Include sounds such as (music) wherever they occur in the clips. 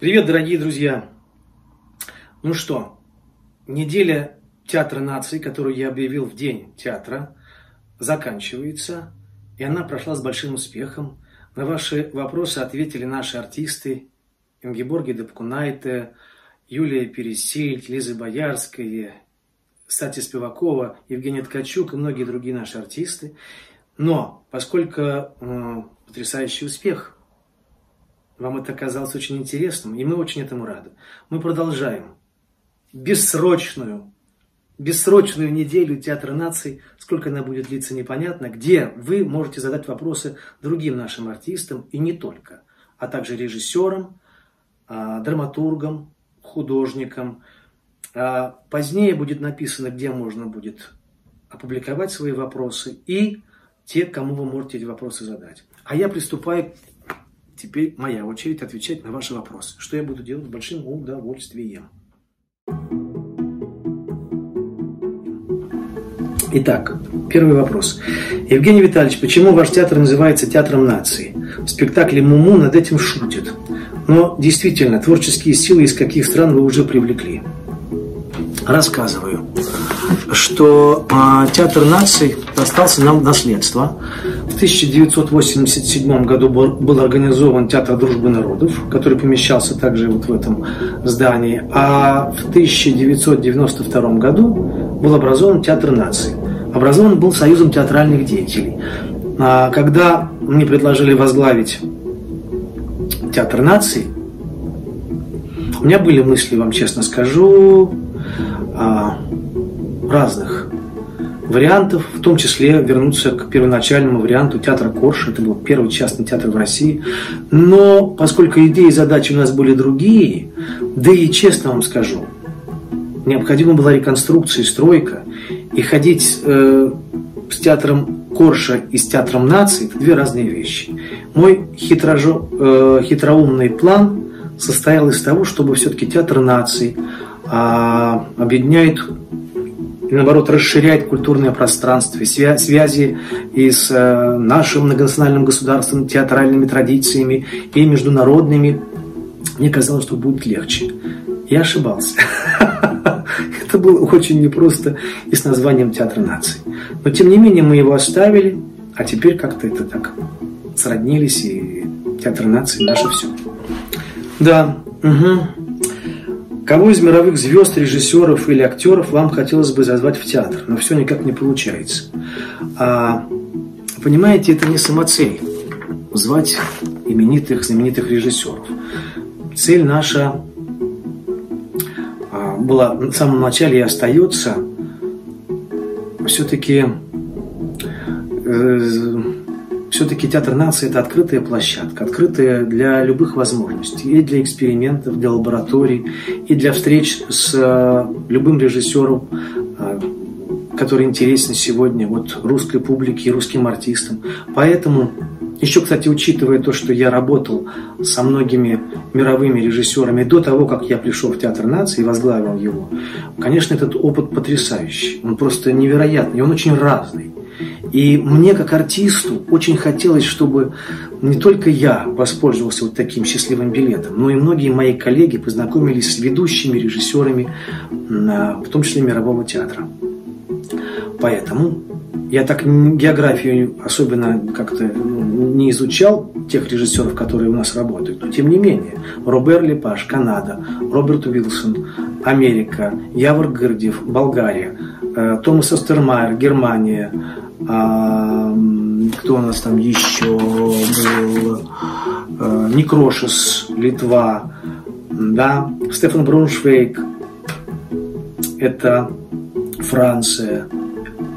Привет, дорогие друзья! Ну что, неделя Театра наций, которую я объявил в День театра, заканчивается, и она прошла с большим успехом. На ваши вопросы ответили наши артисты Ингеборги Депкунайте, Юлия Пересильд, Лиза Боярская, Сати Спивакова, Евгения Ткачук и многие другие наши артисты. Но поскольку э, потрясающий успех – вам это оказалось очень интересным, и мы очень этому рады. Мы продолжаем бессрочную, бессрочную неделю Театра наций, сколько она будет длиться, непонятно, где вы можете задать вопросы другим нашим артистам, и не только, а также режиссерам, а, драматургам, художникам. А позднее будет написано, где можно будет опубликовать свои вопросы, и те, кому вы можете эти вопросы задать. А я приступаю Теперь моя очередь отвечать на ваши вопросы, что я буду делать с большим удовольствием. Итак, первый вопрос. Евгений Витальевич, почему ваш театр называется театром нации? В спектакле «Муму» над этим шутит. Но действительно, творческие силы из каких стран вы уже привлекли? Рассказываю, что э, театр наций достался нам в наследство. В 1987 году был организован Театр Дружбы Народов, который помещался также вот в этом здании. А в 1992 году был образован Театр наций. Образован был Союзом театральных деятелей. А когда мне предложили возглавить Театр наций, у меня были мысли, вам честно скажу, разных вариантов, в том числе вернуться к первоначальному варианту театра Корша. Это был первый частный театр в России. Но поскольку идеи и задачи у нас были другие, да и честно вам скажу, необходима была реконструкция и стройка. И ходить э, с театром Корша и с театром нации – это две разные вещи. Мой хитрожо, э, хитроумный план состоял из того, чтобы все-таки театр наций э, объединяет и наоборот расширяет культурное пространство, и связи и с э, нашим многонациональным государством, театральными традициями и международными. Мне казалось, что будет легче. Я ошибался. (laughs) Это было очень непросто и с названием Театра наций. Но тем не менее мы его оставили, а теперь как-то это так сроднились, и Театр наций наше все. Да, угу. Кого из мировых звезд, режиссеров или актеров вам хотелось бы зазвать в театр, но все никак не получается? А, понимаете, это не самоцель звать именитых, знаменитых режиссеров. Цель наша а, была в самом начале и остается все-таки э, все-таки театр нации – это открытая площадка, открытая для любых возможностей, и для экспериментов, для лабораторий, и для встреч с э, любым режиссером, э, который интересен сегодня вот русской публике и русским артистам. Поэтому еще, кстати, учитывая то, что я работал со многими мировыми режиссерами до того, как я пришел в Театр нации и возглавил его, конечно, этот опыт потрясающий. Он просто невероятный, он очень разный. И мне, как артисту, очень хотелось, чтобы не только я воспользовался вот таким счастливым билетом, но и многие мои коллеги познакомились с ведущими режиссерами, в том числе мирового театра. Поэтому я так географию особенно как-то ну, не изучал тех режиссеров, которые у нас работают. Но тем не менее, Робер Лепаш, Канада, Роберт Уилсон, Америка, Явор Гырдев, Болгария, э, Томас Остермайер, Германия, а, кто у нас там еще был? А, Некрошес, Литва, да, Стефан Бруншвейк, это Франция,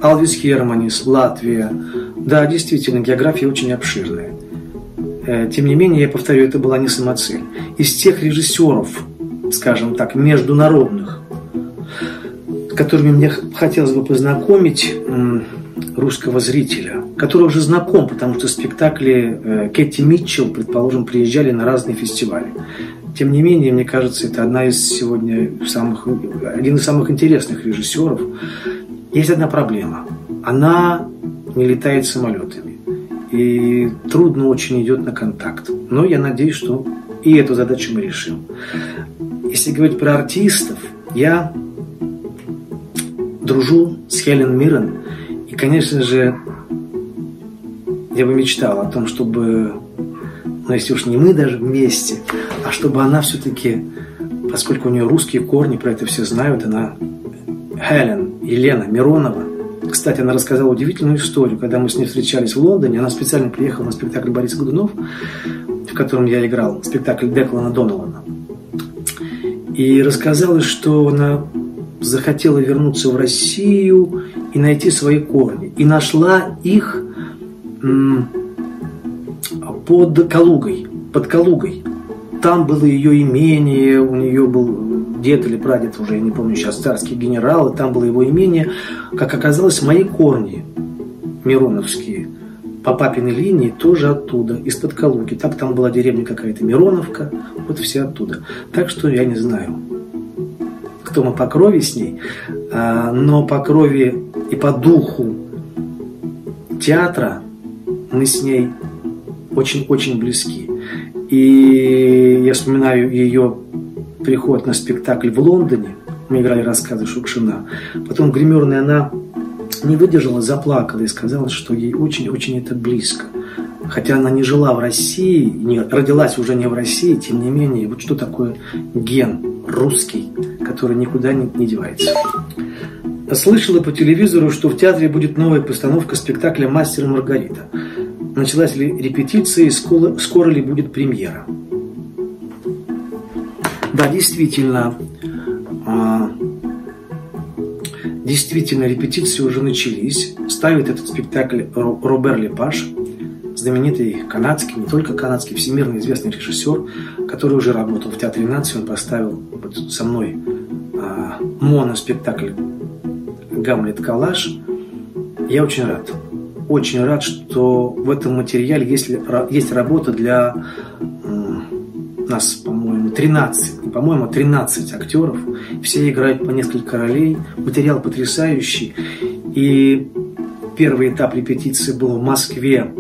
Алвис Херманис, Латвия. Да, действительно, география очень обширная. Э, тем не менее, я повторю, это была не самоцель. Из тех режиссеров, скажем так, международных, которыми мне хотелось бы познакомить, русского зрителя, который уже знаком, потому что спектакли э, Кэти Митчелл, предположим, приезжали на разные фестивали. Тем не менее, мне кажется, это одна из сегодня самых, один из самых интересных режиссеров. Есть одна проблема. Она не летает самолетами. И трудно очень идет на контакт. Но я надеюсь, что И эту задачу мы решим. Если говорить про артистов, я дружу с Хелен Миррен. Конечно же, я бы мечтал о том, чтобы, ну, если уж не мы даже вместе, а чтобы она все-таки, поскольку у нее русские корни, про это все знают, она Хелен, Елена Миронова. Кстати, она рассказала удивительную историю. Когда мы с ней встречались в Лондоне, она специально приехала на спектакль Бориса Годунов, в котором я играл, спектакль Деклана Донована. И рассказала, что она захотела вернуться в Россию и найти свои корни. И нашла их под Калугой, под Калугой. Там было ее имение, у нее был дед или прадед, уже я не помню сейчас, царский генерал, и там было его имение. Как оказалось, мои корни мироновские по папиной линии тоже оттуда, из-под Калуги. Так там была деревня какая-то Мироновка, вот все оттуда. Так что я не знаю, кто мы по крови с ней, а, но по крови и по духу театра мы с ней очень-очень близки. И я вспоминаю ее приход на спектакль в Лондоне. Мы играли рассказы Шукшина. Потом гримерная она не выдержала, заплакала и сказала, что ей очень-очень это близко. Хотя она не жила в России, не, родилась уже не в России, тем не менее, вот что такое ген русский, который никуда не, девается. Слышала по телевизору, что в театре будет новая постановка спектакля «Мастер и Маргарита». Началась ли репетиция и скоро, скоро ли будет премьера? Да, действительно, а, действительно, репетиции уже начались. Ставит этот спектакль Робер Лепаш, знаменитый канадский, не только канадский, всемирно известный режиссер, который уже работал в Театре нации. Он поставил вот со мной моноспектакль «Гамлет Калаш». Я очень рад. Очень рад, что в этом материале есть, есть работа для нас, по-моему, 13, по-моему, 13 актеров. Все играют по несколько ролей. Материал потрясающий. И первый этап репетиции был в Москве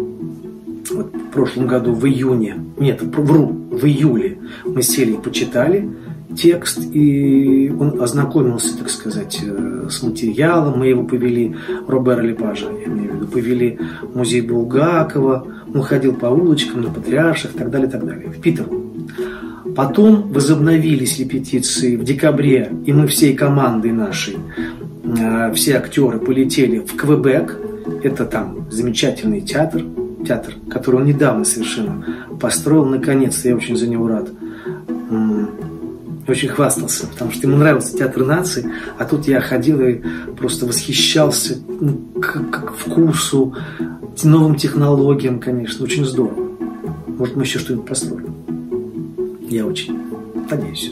вот, в прошлом году, в июне. Нет, вру, в июле. Мы сели и почитали текст, и он ознакомился, так сказать, э, с материалом. Мы его повели, Робера Лепажа, я имею в виду, повели в музей Булгакова. Он ходил по улочкам, на Патриарших и так далее, так далее. В Питер Потом возобновились репетиции в декабре, и мы всей командой нашей, э, все актеры полетели в Квебек. Это там замечательный театр, театр, который он недавно совершенно построил. Наконец-то я очень за него рад. Очень хвастался, потому что ему нравился театр наций, а тут я ходил и просто восхищался ну, к, к вкусу, новым технологиям, конечно, очень здорово. Может, мы еще что-нибудь построим. Я очень надеюсь.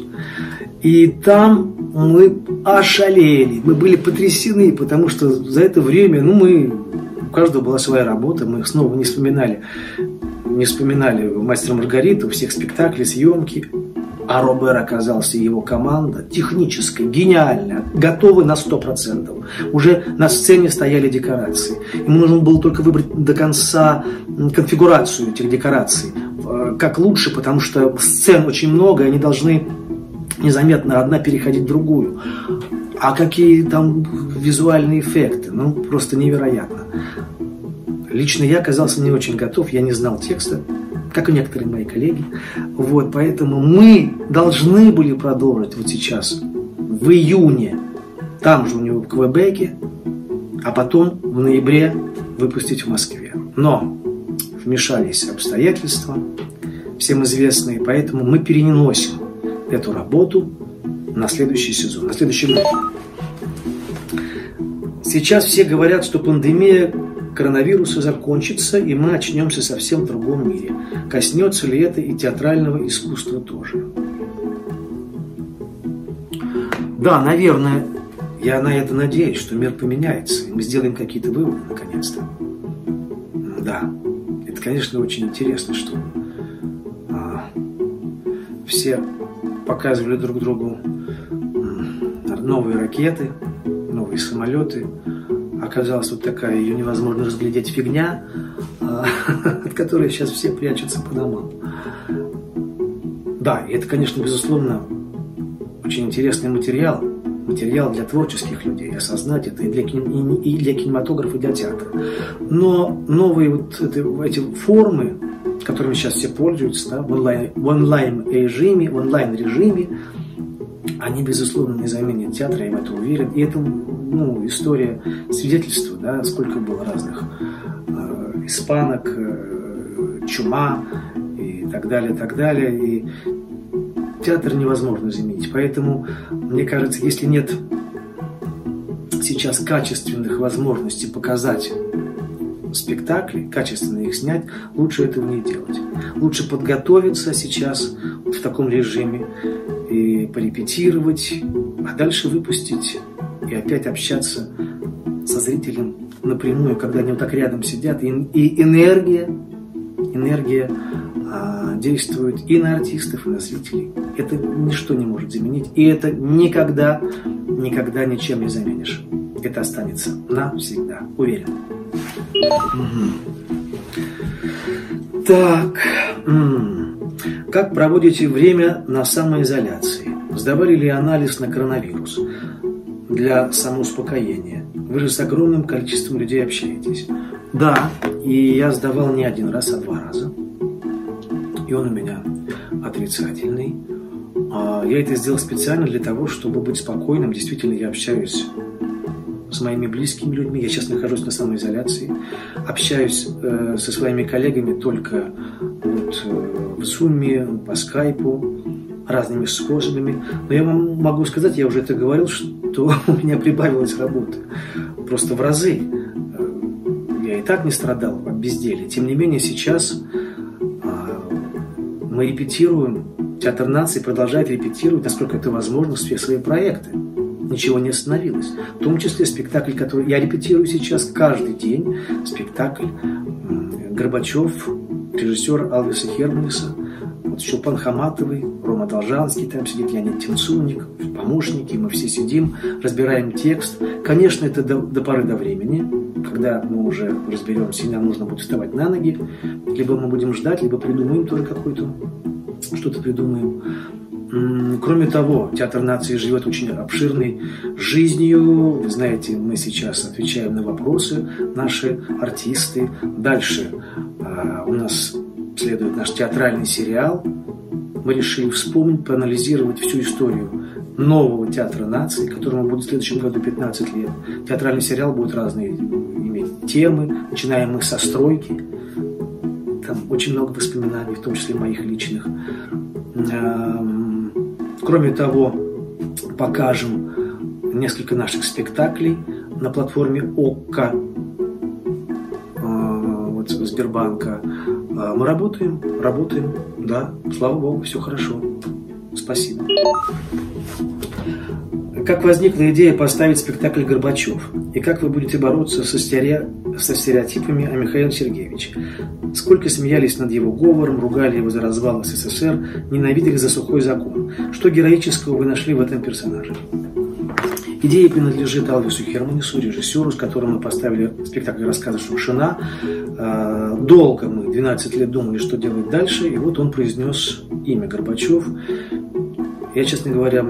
И там мы ошалели, мы были потрясены, потому что за это время, ну, мы, у каждого была своя работа, мы снова не вспоминали, не вспоминали «Мастера Маргариту», всех спектаклей, съемки, а Робер оказался его команда техническая, гениальная, готовы на 100%. Уже на сцене стояли декорации. Ему нужно было только выбрать до конца конфигурацию этих декораций. Э, как лучше, потому что сцен очень много, и они должны незаметно одна переходить в другую. А какие там визуальные эффекты, ну просто невероятно. Лично я оказался не очень готов, я не знал текста, как и некоторые мои коллеги. Вот, поэтому мы должны были продолжить вот сейчас, в июне, там же у него в Квебеке, а потом в ноябре выпустить в Москве. Но вмешались обстоятельства, всем известные, поэтому мы переносим эту работу на следующий сезон, на следующий год. Сейчас все говорят, что пандемия коронавируса закончится, и мы очнемся совсем в другом мире. Коснется ли это и театрального искусства тоже? Да, наверное, я на это надеюсь, что мир поменяется, и мы сделаем какие-то выводы наконец-то. Да, это, конечно, очень интересно, что а, все показывали друг другу новые ракеты, новые самолеты, оказалась вот такая, ее невозможно разглядеть фигня, а, (laughs) от которой сейчас все прячутся по домам. Да, это, конечно, безусловно, очень интересный материал, материал для творческих людей, осознать это и для, и для кинематографа, и для театра. Но новые вот это, эти формы, которыми сейчас все пользуются, да, в, онлайн, в онлайн-режиме, в онлайн-режиме, они, безусловно, не заменят театра, я в это уверен. И это ну, история свидетельства, да, сколько было разных э, испанок, э, чума и так далее, так далее. И театр невозможно заменить. Поэтому, мне кажется, если нет сейчас качественных возможностей показать спектакли, качественно их снять, лучше этого не делать. Лучше подготовиться сейчас в таком режиме и порепетировать, а дальше выпустить и опять общаться со зрителем напрямую, когда они вот так рядом сидят, и, и энергия, энергия а, действует и на артистов, и на зрителей. Это ничто не может заменить, и это никогда, никогда ничем не заменишь. Это останется навсегда, уверен. Так, как проводите время на самоизоляции? Сдавали ли анализ на коронавирус для самоуспокоения? Вы же с огромным количеством людей общаетесь. Да, и я сдавал не один раз, а два раза. И он у меня отрицательный. А я это сделал специально для того, чтобы быть спокойным. Действительно, я общаюсь с моими близкими людьми. Я сейчас нахожусь на самоизоляции. Общаюсь э, со своими коллегами только вот, э, в Zoom, по скайпу, разными способами. Но я вам могу сказать, я уже это говорил, что (laughs) у меня прибавилось работы. Просто в разы. Я и так не страдал от безделия. Тем не менее, сейчас э, мы репетируем, Театр нации продолжает репетировать, насколько это возможно, все свои проекты ничего не остановилось. В том числе спектакль, который я репетирую сейчас каждый день, спектакль Горбачев, режиссер Алвиса Херманиса, вот Чулпан Хаматовый, Рома Должанский, там сидит Леонид Тинцуник, помощники, мы все сидим, разбираем текст. Конечно, это до, до поры до времени, когда мы уже разберемся, и нам нужно будет вставать на ноги, либо мы будем ждать, либо придумаем тоже какой-то, что-то придумаем. Кроме того, театр нации живет очень обширной жизнью. Вы знаете, мы сейчас отвечаем на вопросы, наши артисты. Дальше а, у нас следует наш театральный сериал. Мы решили вспомнить, проанализировать всю историю нового театра нации, которому будет в следующем году 15 лет. Театральный сериал будет разные иметь темы, начинаем мы со стройки. Там очень много воспоминаний, в том числе моих личных. Кроме того, покажем несколько наших спектаклей на платформе ОККО а, вот, Сбербанка. А, мы работаем, работаем, да, слава богу, все хорошо. Спасибо. Как возникла идея поставить спектакль «Горбачев»? И как вы будете бороться со, стере... со стереотипами о Михаиле Сергеевиче? Сколько смеялись над его говором, ругали его за развал СССР, ненавидели за сухой закон? Что героического вы нашли в этом персонаже? Идея принадлежит Алвису Херманису, режиссеру, с которым мы поставили спектакль рассказа Шукшина. А, долго мы, 12 лет, думали, что делать дальше, и вот он произнес имя Горбачев. Я, честно говоря,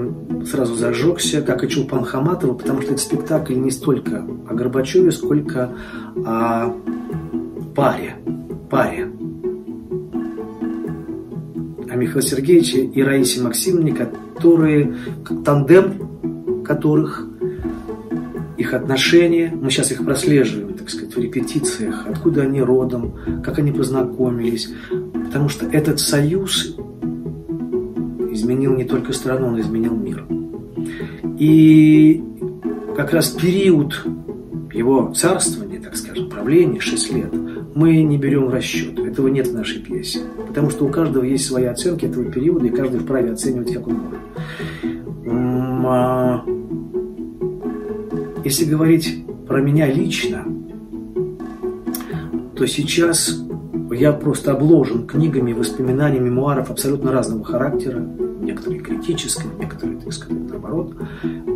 сразу зажегся, как и Чулпан Хаматова, потому что этот спектакль не столько о Горбачеве, сколько о паре. Паре. О Михаиле Сергеевиче и Раисе Максимовне, которые, как тандем которых их отношения, мы сейчас их прослеживаем, так сказать, в репетициях, откуда они родом, как они познакомились, потому что этот союз изменил не только страну, он изменил мир. И как раз период его царствования, так скажем, правления, 6 лет, мы не берем в расчет. Этого нет в нашей пьесе. Потому что у каждого есть свои оценки этого периода, и каждый вправе оценивать, как он может. Если говорить про меня лично, то сейчас я просто обложен книгами, воспоминаниями, мемуаров абсолютно разного характера, некоторые критические, некоторые, так сказать, наоборот,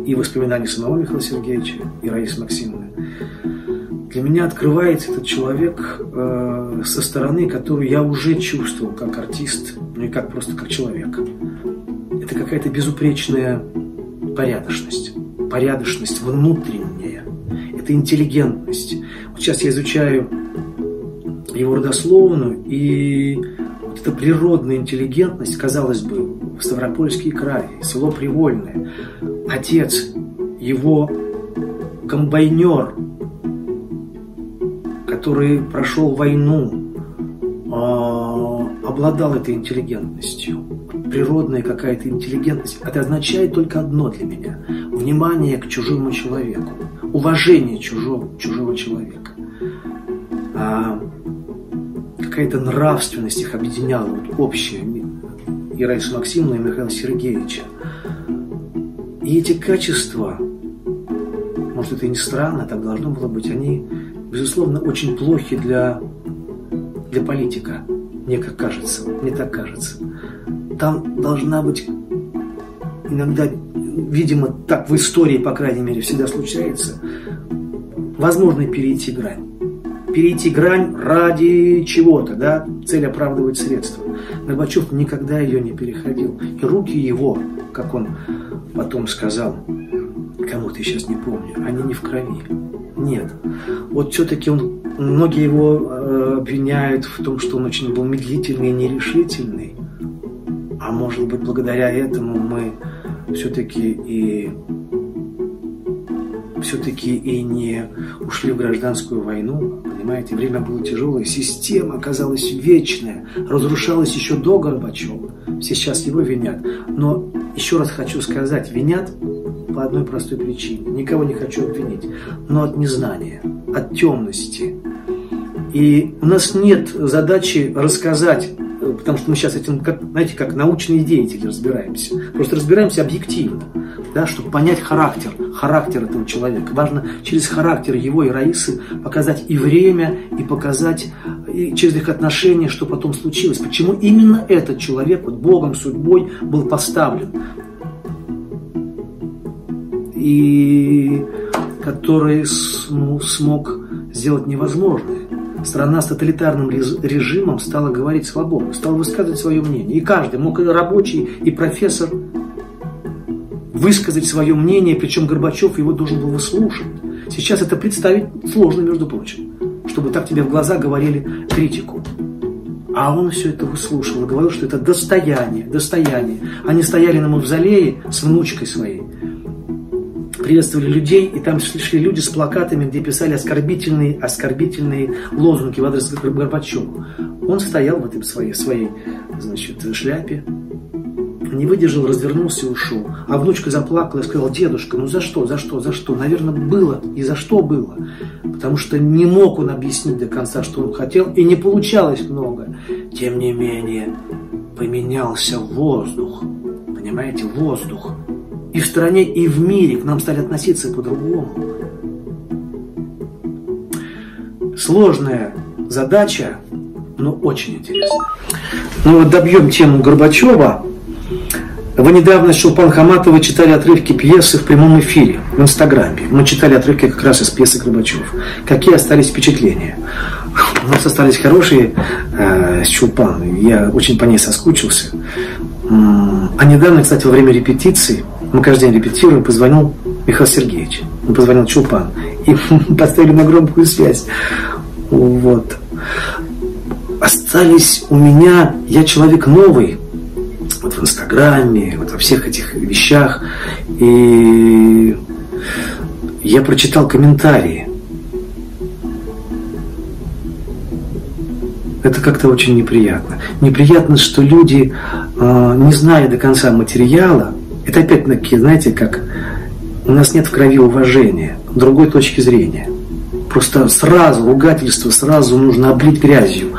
и воспоминания самого Михаила Сергеевича и Раисы Максимовны. Для меня открывается этот человек э, со стороны, которую я уже чувствовал как артист но и как просто как человек. Это какая-то безупречная порядочность. Порядочность внутренняя. Это интеллигентность. Вот сейчас я изучаю его родословную, и вот эта природная интеллигентность, казалось бы, в Ставропольский край, село Привольное, отец, его комбайнер, который прошел войну, а, обладал этой интеллигентностью. Природная какая-то интеллигентность. Это означает только одно для меня. Внимание к чужому человеку. Уважение чужого, чужого человека. А, какая-то нравственность их объединяла, вот общая. И Раиса Максимовна, и Михаила Сергеевича. И эти качества, может это и не странно, так должно было быть, они безусловно, очень плохи для, для политика, мне как кажется, мне так кажется. Там должна быть иногда, видимо, так в истории, по крайней мере, всегда случается, возможно перейти грань. Перейти грань ради чего-то, да, цель оправдывает средства. Горбачев никогда ее не переходил. И руки его, как он потом сказал, кому-то сейчас не помню, они не в крови. Нет. Вот все-таки он, многие его э, обвиняют в том, что он очень был медлительный и нерешительный. А может быть, благодаря этому мы все-таки и все-таки и не ушли в гражданскую войну. Понимаете, время было тяжелое, система оказалась вечная, разрушалась еще до Горбачева. Сейчас его винят. Но еще раз хочу сказать, винят по одной простой причине. Никого не хочу обвинить, но от незнания, от темности. И у нас нет задачи рассказать, потому что мы сейчас этим, как, знаете, как научные деятели разбираемся. Просто разбираемся объективно, да, чтобы понять характер, характер этого человека. Важно через характер его и Раисы показать и время, и показать и через их отношения, что потом случилось. Почему именно этот человек, вот Богом, судьбой был поставлен и который ну, смог сделать невозможное. Страна с тоталитарным режимом стала говорить свободно, стала высказывать свое мнение. И каждый, мог и рабочий, и профессор, высказать свое мнение, причем Горбачев его должен был выслушать. Сейчас это представить сложно, между прочим, чтобы так тебе в глаза говорили критику. А он все это выслушал и говорил, что это достояние, достояние. Они стояли на мавзолее с внучкой своей приветствовали людей, и там шли люди с плакатами, где писали оскорбительные, оскорбительные лозунги в адрес Горбачева. Он стоял в этой своей, своей значит, шляпе, не выдержал, развернулся и ушел. А внучка заплакала и сказала, дедушка, ну за что, за что, за что? Наверное, было. И за что было? Потому что не мог он объяснить до конца, что он хотел, и не получалось много. Тем не менее, поменялся воздух. Понимаете, воздух и в стране, и в мире к нам стали относиться по-другому. Сложная задача, но очень интересная. Ну вот добьем тему Горбачева. Вы недавно с Чулпан Хаматовой читали отрывки пьесы в прямом эфире в Инстаграме. Мы читали отрывки как раз из пьесы Горбачев. Какие остались впечатления? У нас остались хорошие э, с Чулпан. Я очень по ней соскучился. А недавно, кстати, во время репетиции мы каждый день репетируем, позвонил Михаил Сергеевич, он позвонил Чулпан, и поставили на громкую связь. Вот. Остались у меня, я человек новый, вот в Инстаграме, вот во всех этих вещах, и я прочитал комментарии. Это как-то очень неприятно. Неприятно, что люди, а, не зная до конца материала, это опять-таки, знаете, как у нас нет в крови уважения, другой точки зрения. Просто сразу ругательство, сразу нужно облить грязью.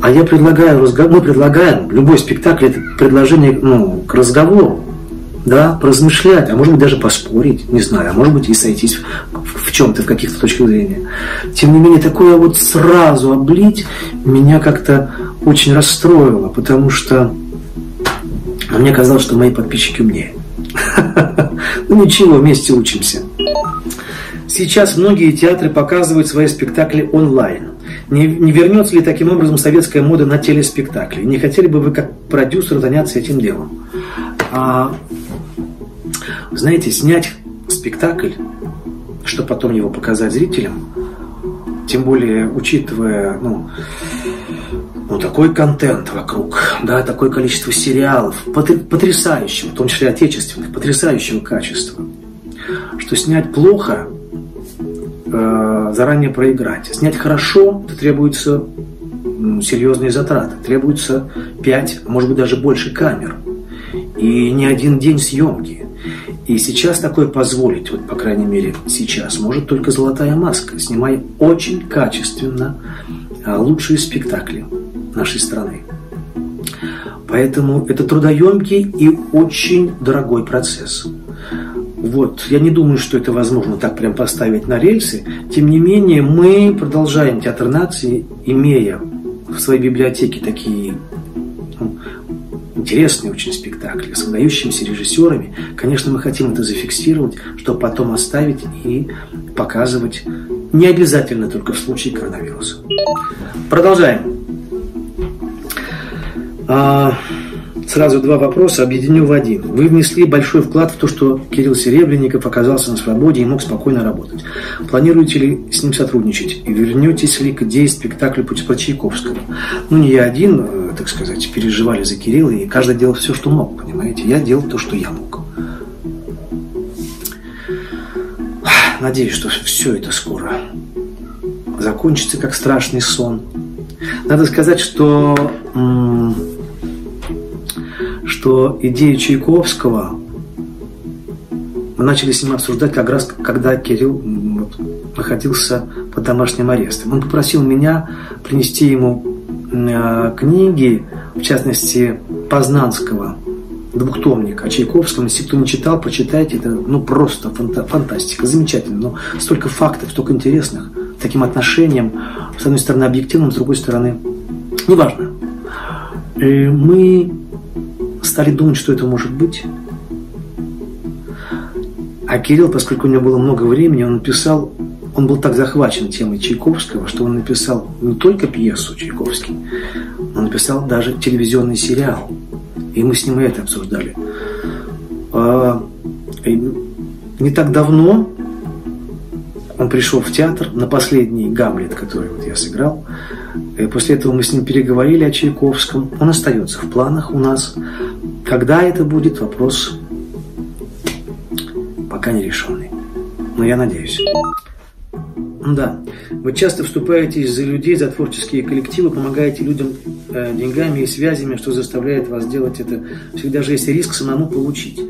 А я предлагаю, мы предлагаем, любой спектакль это предложение ну, к разговору, да, поразмышлять, а может быть даже поспорить, не знаю, а может быть и сойтись в, в чем-то, в каких-то точках зрения. Тем не менее, такое вот сразу облить меня как-то очень расстроило, потому что мне казалось, что мои подписчики умнее. (laughs) Ну ничего, вместе учимся. Сейчас многие театры показывают свои спектакли онлайн. Не, не вернется ли таким образом советская мода на телеспектакли? Не хотели бы вы как продюсер заняться этим делом? А, знаете, снять спектакль, чтобы потом его показать зрителям, тем более учитывая ну, ну, такой контент вокруг, да, такое количество сериалов, потрясающего, в том числе отечественных, потрясающего качества, что снять плохо э, заранее проиграть. Снять хорошо, это требуется серьезные затраты, требуется 5, может быть даже больше камер. И не один день съемки. И сейчас такое позволить, вот по крайней мере сейчас, может только «Золотая маска», снимая очень качественно а, лучшие спектакли нашей страны. Поэтому это трудоемкий и очень дорогой процесс. Вот. Я не думаю, что это возможно так прям поставить на рельсы. Тем не менее, мы продолжаем театр нации, имея в своей библиотеке такие ну, интересные очень спектакли с выдающимися режиссерами. Конечно, мы хотим это зафиксировать, чтобы потом оставить и показывать не обязательно только в случае коронавируса. Продолжаем. А, сразу два вопроса объединю в один. Вы внесли большой вклад в то, что Кирилл Серебренников оказался на свободе и мог спокойно работать. Планируете ли с ним сотрудничать? И вернетесь ли к идее спектакля «Путь по Чайковскому»? Ну, не я один, э, так сказать, переживали за Кирилла, и каждый делал все, что мог, понимаете? Я делал то, что я мог. Надеюсь, что все это скоро закончится, как страшный сон. Надо сказать, что что идею Чайковского мы начали с ним обсуждать как раз, когда Кирилл находился под домашним арестом. Он попросил меня принести ему э, книги, в частности, Познанского, двухтомник о Чайковском. Если кто не читал, почитайте. Это ну, просто фанта фантастика, замечательно. Но столько фактов, столько интересных, таким отношением, с одной стороны, объективным, с другой стороны, неважно. И мы стали думать, что это может быть. А Кирилл, поскольку у него было много времени, он написал, он был так захвачен темой Чайковского, что он написал не только пьесу Чайковский, он написал даже телевизионный сериал. И мы с ним и это обсуждали. А, не так давно он пришел в театр на последний Гамлет, который вот я сыграл. И после этого мы с ним переговорили о Чайковском. Он остается в планах у нас. Когда это будет, вопрос пока не решенный. Но я надеюсь. Да, вы часто вступаете за людей, за творческие коллективы, помогаете людям э, деньгами и связями, что заставляет вас делать это. Всегда же есть риск самому получить.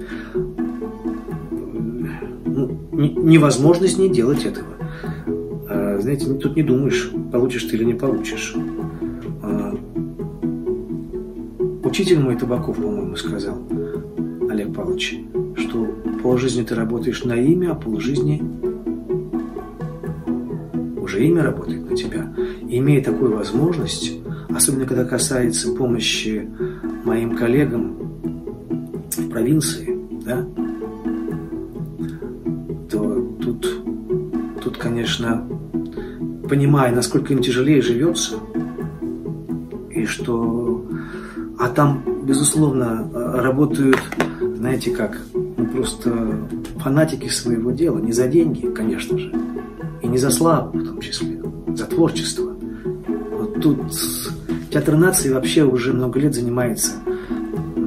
Ну, невозможность не делать этого. Знаете, тут не думаешь, получишь ты или не получишь. А, учитель мой Табаков, по-моему, сказал, Олег Павлович, что полжизни ты работаешь на имя, а полжизни уже имя работает на тебя. И имея такую возможность, особенно когда касается помощи моим коллегам в провинции, да, то тут, тут, конечно, понимая, насколько им тяжелее живется, и что... А там, безусловно, работают, знаете как, ну, просто фанатики своего дела, не за деньги, конечно же, и не за славу в том числе, за творчество. Вот тут Театр нации вообще уже много лет занимается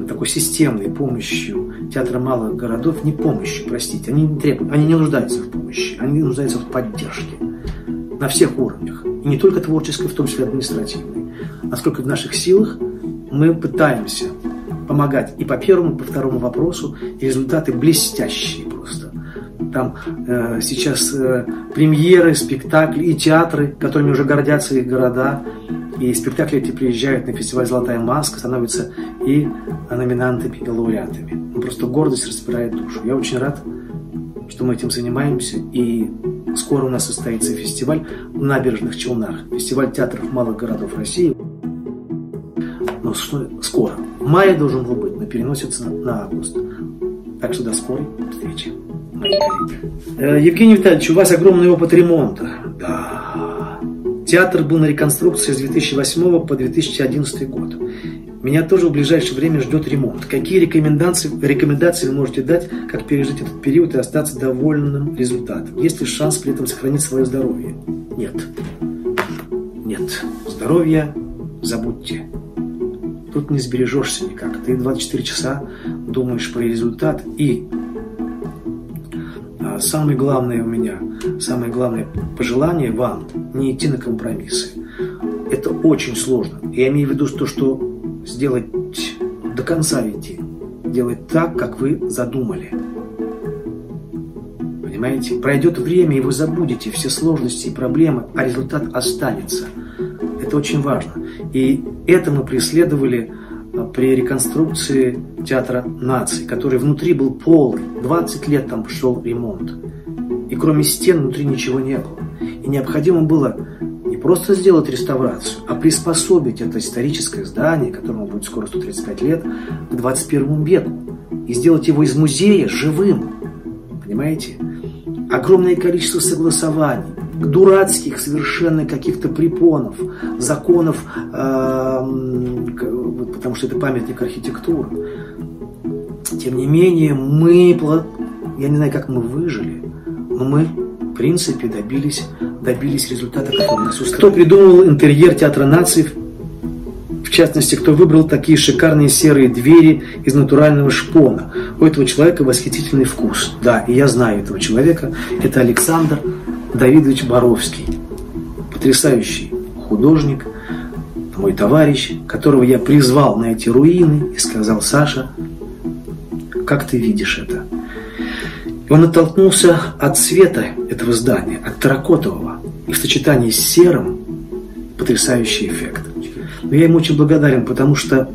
такой системной помощью театра малых городов, не помощью, простите, они не требуют, они не нуждаются в помощи, они нуждаются в поддержке на всех уровнях, и не только творческой, в том числе административной. Насколько в наших силах мы пытаемся помогать и по первому, и по второму вопросу, и результаты блестящие просто. Там э, сейчас э, премьеры, спектакли и театры, которыми уже гордятся их города. И спектакли эти приезжают на фестиваль «Золотая маска», становятся и номинантами, и лауреатами. Ну, просто гордость распирает душу. Я очень рад, что мы этим занимаемся. И скоро у нас состоится фестиваль в набережных Челнах. Фестиваль театров малых городов России. Но что, скоро. В мае должен был быть, но переносится на август. Так что до скорой встречи, мои коллеги. Э, Евгений Витальевич, у вас огромный опыт ремонта. Да. Театр был на реконструкции с 2008 по 2011 год. Меня тоже в ближайшее время ждет ремонт. Какие рекомендации, рекомендации вы можете дать, как пережить этот период и остаться довольным результатом? Есть ли шанс при этом сохранить свое здоровье? Нет. Нет. Здоровье забудьте. Тут не сбережешься никак. Ты 24 часа думаешь про результат. И а, самое главное у меня, самое главное пожелание вам не идти на компромиссы. Это очень сложно. Я имею в виду то, что сделать до конца идти. Делать так, как вы задумали. Понимаете? Пройдет время, и вы забудете все сложности и проблемы, а результат останется. Это очень важно. И это мы преследовали а, при реконструкции театра наций, который внутри был полный. 20 лет там шел ремонт. И кроме стен внутри ничего не было. И необходимо было просто сделать реставрацию, а приспособить это историческое здание, которому будет скоро 135 лет, к 21 веку. И сделать его из музея живым. Понимаете? Огромное количество согласований, дурацких совершенно каких-то препонов, законов, э, потому что это памятник архитектуры. Тем не менее, мы, я не знаю, как мы выжили, но мы, в принципе, добились добились результата, который нас устраивает. Кто придумал интерьер Театра наций, в частности, кто выбрал такие шикарные серые двери из натурального шпона. У этого человека восхитительный вкус. Да, и я знаю этого человека. Это Александр Давидович Боровский. Потрясающий художник, мой товарищ, которого я призвал на эти руины и сказал, Саша, как ты видишь это? И он оттолкнулся от цвета этого здания, от терракотового, и в сочетании с серым потрясающий эффект. Но я ему очень благодарен, потому что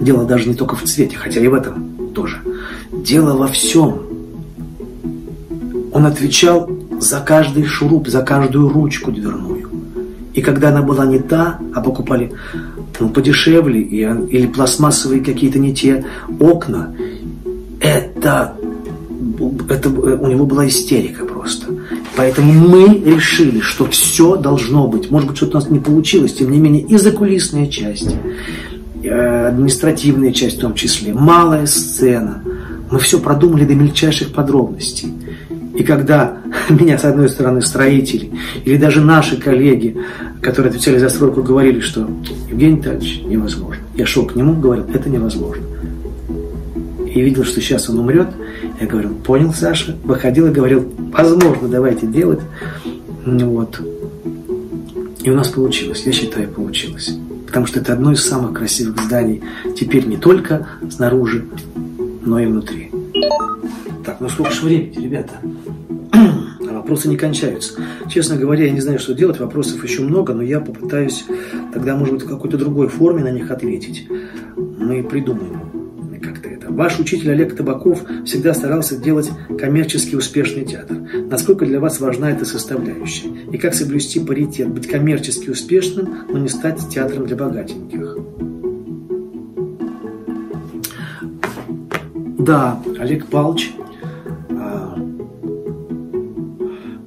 дело даже не только в цвете, хотя и в этом тоже. Дело во всем. Он отвечал за каждый шуруп, за каждую ручку дверную. И когда она была не та, а покупали ну, подешевле или пластмассовые какие-то не те окна, это это, у него была истерика просто. Поэтому мы решили, что все должно быть. Может быть, что-то у нас не получилось, тем не менее, и закулисная часть, э, административная часть в том числе, малая сцена. Мы все продумали до мельчайших подробностей. И когда (laughs) меня, с одной стороны, строители, или даже наши коллеги, которые отвечали за стройку, говорили, что Евгений Витальевич, невозможно. Я шел к нему, говорил, это невозможно. И видел, что сейчас он умрет, я говорю, понял, Саша. Выходил и говорил, возможно, давайте делать. Вот. И у нас получилось, я считаю, получилось. Потому что это одно из самых красивых зданий теперь не только снаружи, но и внутри. Так, ну сколько же времени, ребята? (clears throat) А вопросы не кончаются. Честно говоря, я не знаю, что делать. Вопросов еще много, но я попытаюсь тогда, может быть, в какой-то другой форме на них ответить. Мы придумаем Ваш учитель Олег Табаков всегда старался делать коммерчески успешный театр. Насколько для вас важна эта составляющая? И как соблюсти паритет, быть коммерчески успешным, но не стать театром для богатеньких? Да, Олег Павлович, а,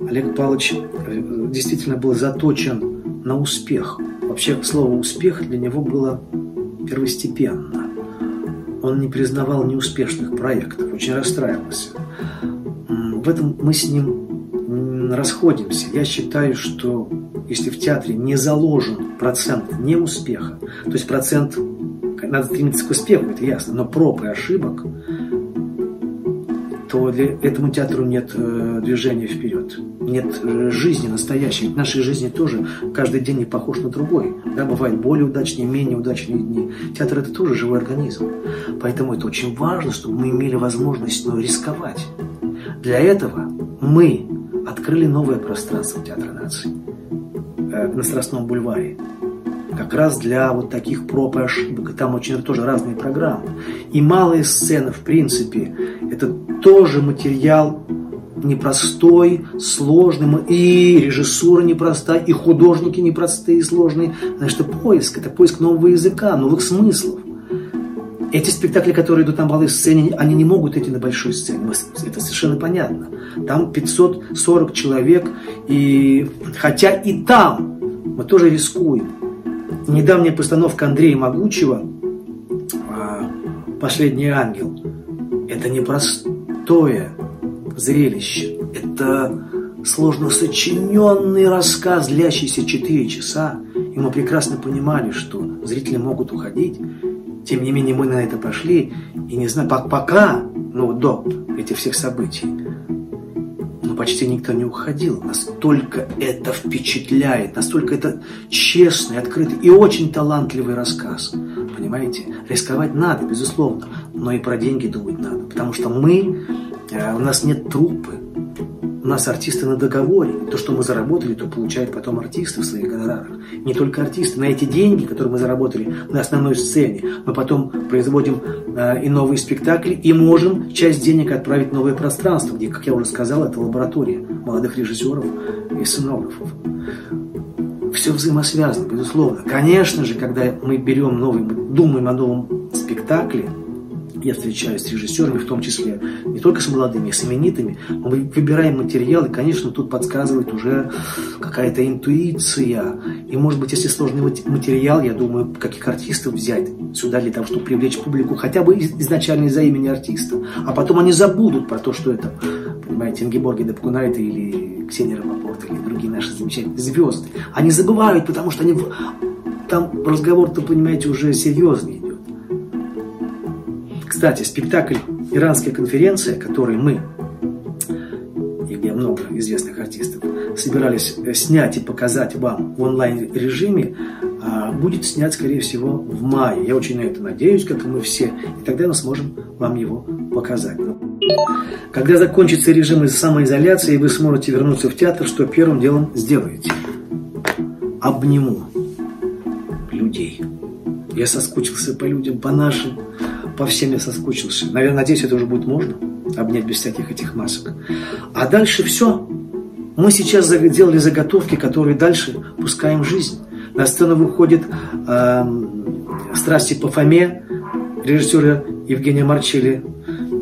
Олег Павлович э, действительно был заточен на успех. Вообще слово «успех» для него было первостепенно он не признавал неуспешных проектов, очень расстраивался. В этом мы с ним расходимся. Я считаю, что если в театре не заложен процент неуспеха, то есть процент, надо стремиться к успеху, это ясно, но проб и ошибок, то для этому театру нет э, движения вперед, нет э, жизни настоящей. Нашей жизни тоже каждый день не похож на другой. Да, бывают более удачные, менее удачные дни. Театр это тоже живой организм. Поэтому это очень важно, чтобы мы имели возможность ну, рисковать. Для этого мы открыли новое пространство Театра наций э, на Страстном бульваре как раз для вот таких проб и ошибок. Там очень тоже разные программы. И малые сцены, в принципе, это тоже материал непростой, сложный, и режиссура непростая, и художники непростые, сложные. Значит, это поиск, это поиск нового языка, новых смыслов. Эти спектакли, которые идут на малой сцене, они не могут идти на большой сцене. Это совершенно понятно. Там 540 человек, и хотя и там мы тоже рискуем. Недавняя постановка Андрея Могучего а, «Последний ангел» – это непростое зрелище. Это сложно сочиненный рассказ, длящийся 4 часа. И мы прекрасно понимали, что зрители могут уходить. Тем не менее, мы на это пошли. И не знаю, пока, ну, до этих всех событий, ну, почти никто не уходил. Настолько это впечатляет, настолько это честный, открытый и очень талантливый рассказ. Понимаете? Рисковать надо, безусловно, но и про деньги думать надо. Потому что мы, у нас нет трупы, у нас артисты на договоре. То, что мы заработали, то получают потом артисты в своих гонорарах. Не только артисты. На эти деньги, которые мы заработали на основной сцене, мы потом производим э, и новые спектакли, и можем часть денег отправить в новое пространство, где, как я уже сказал, это лаборатория молодых режиссеров и сценографов. Все взаимосвязано, безусловно. Конечно же, когда мы берем новый, думаем о новом спектакле, я встречаюсь с режиссерами, в том числе не только с молодыми, с именитыми. Мы выбираем материал, и, конечно, тут подсказывает уже какая-то интуиция. И, может быть, если сложный материал, я думаю, каких артистов взять сюда для того, чтобы привлечь публику, хотя бы изначально из-за имени артиста. А потом они забудут про то, что это, понимаете, Ингеборги Депкунайта или Ксения Рапопорт или другие наши замечательные звезды. Они забывают, потому что они там разговор-то, понимаете, уже серьезный кстати, спектакль «Иранская конференция», который мы, и где много известных артистов, собирались э, снять и показать вам в онлайн-режиме, а, будет снят, скорее всего, в мае. Я очень на это надеюсь, как и мы все. И тогда мы сможем вам его показать. Когда закончится режим самоизоляции, и вы сможете вернуться в театр, что первым делом сделаете? Обниму людей. Я соскучился по людям, по нашим по всем я соскучился. Наверное, надеюсь, это уже будет можно обнять без всяких этих масок. А дальше все. Мы сейчас сделали заготовки, которые дальше пускаем в жизнь. На сцену выходит э, «Страсти по Фоме» режиссера Евгения Марчели,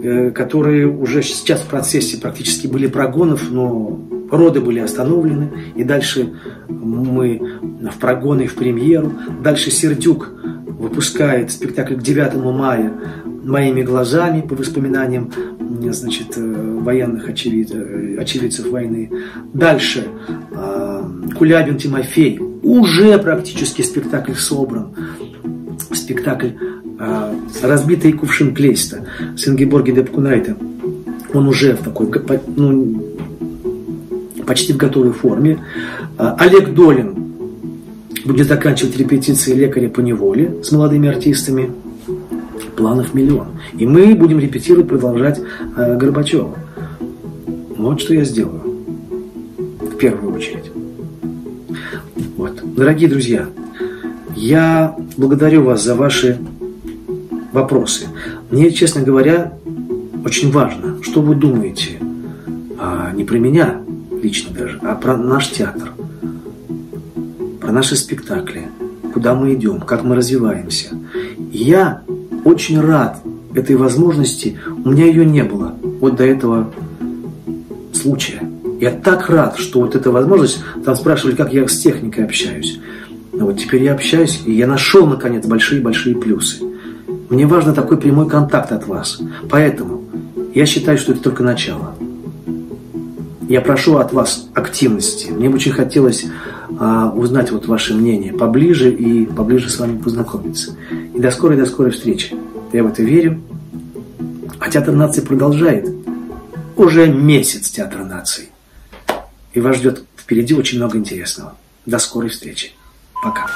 э, которые уже сейчас в процессе практически были прогонов, но роды были остановлены. И дальше мы в прогоны в премьеру. Дальше Сердюк выпускает спектакль к 9 мая моими глазами по воспоминаниям значит, э, военных очевид... Э, очевидцев войны. Дальше э, Кулябин Тимофей. Уже практически спектакль собран. Спектакль «Разбитый кувшин Клейста» с Ингеборги Депкунайте. Он уже в такой, ну, почти в готовой форме. Олег Долин будет заканчивать репетиции лекаря по неволе с молодыми артистами. Планов миллион. И мы будем репетировать, продолжать э, Горбачева. Вот что я сделаю. В первую очередь. Вот. Дорогие друзья, я благодарю вас за ваши вопросы. Мне, честно говоря, очень важно, что вы думаете, а не про меня лично даже, а про наш театр – наши спектакли, куда мы идем, как мы развиваемся. я очень рад этой возможности, у меня ее не было вот до этого случая. Я так рад, что вот эта возможность, там спрашивали, как я с техникой общаюсь. Но вот теперь я общаюсь, и я нашел, наконец, большие-большие плюсы. Мне важно такой прямой контакт от вас. Поэтому я считаю, что это только начало. Я прошу от вас активности. Мне бы очень хотелось а, узнать вот ваше мнение поближе и поближе с вами познакомиться. И до скорой, до скорой встречи. Я в это верю. А Театр нации продолжает. Уже месяц Театра наций. И вас ждет впереди очень много интересного. До скорой встречи. Пока.